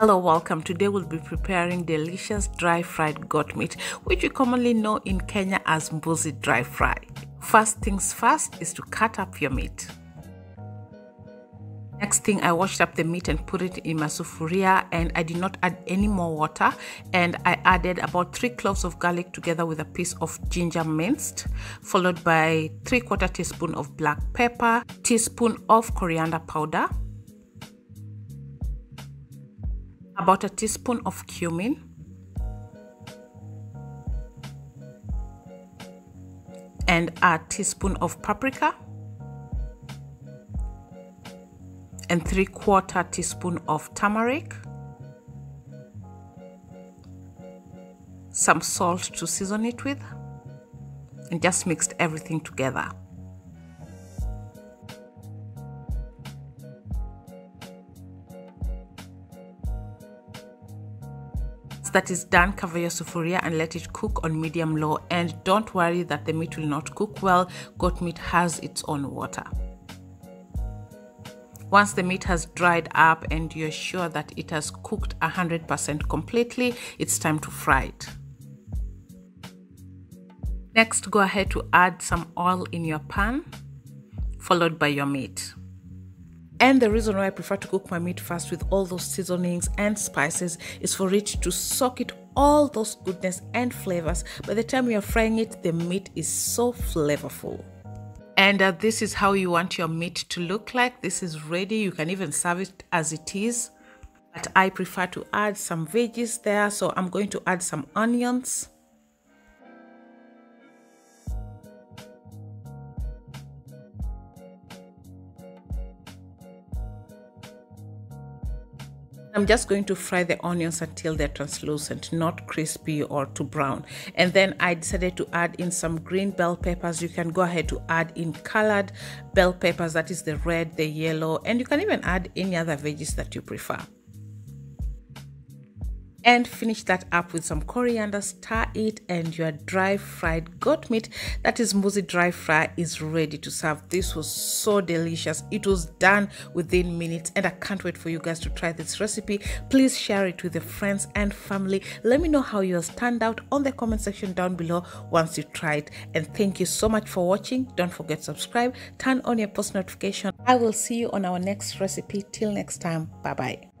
Hello, welcome. Today we'll be preparing delicious dry fried goat meat, which we commonly know in Kenya as mbuzi dry fry. First things first is to cut up your meat. Next thing, I washed up the meat and put it in my sufuria and I did not add any more water and I added about 3 cloves of garlic together with a piece of ginger minced followed by 3 quarter teaspoon of black pepper, teaspoon of coriander powder, about a teaspoon of cumin, and a teaspoon of paprika. And 3 quarter teaspoon of turmeric. Some salt to season it with. And just mixed everything together that is done. Cover your sufuria and let it cook on medium low and don't worry that the meat will not cook well. Goat meat has its own water. Once the meat has dried up and you're sure that it has cooked 100% completely it's time to fry it. Next go ahead to add some oil in your pan followed by your meat and the reason why I prefer to cook my meat first with all those seasonings and spices is for it to soak it all those goodness and flavors. By the time you're frying it, the meat is so flavorful. And uh, this is how you want your meat to look like. This is ready. You can even serve it as it is. But I prefer to add some veggies there. So I'm going to add some onions I'm just going to fry the onions until they're translucent, not crispy or too brown. And then I decided to add in some green bell peppers. You can go ahead to add in colored bell peppers, that is the red, the yellow, and you can even add any other veggies that you prefer and finish that up with some coriander stir it and your dry fried goat meat. That is mbuzi dry fry is ready to serve. This was so delicious. It was done within minutes and i can't wait for you guys to try this recipe. Please share it with your friends and family. Let me know how yours stand out on the comment section down below once you try it. And thank you so much for watching. Don't forget to subscribe. Turn on your post notification. I will see you on our next recipe. Till next time bye bye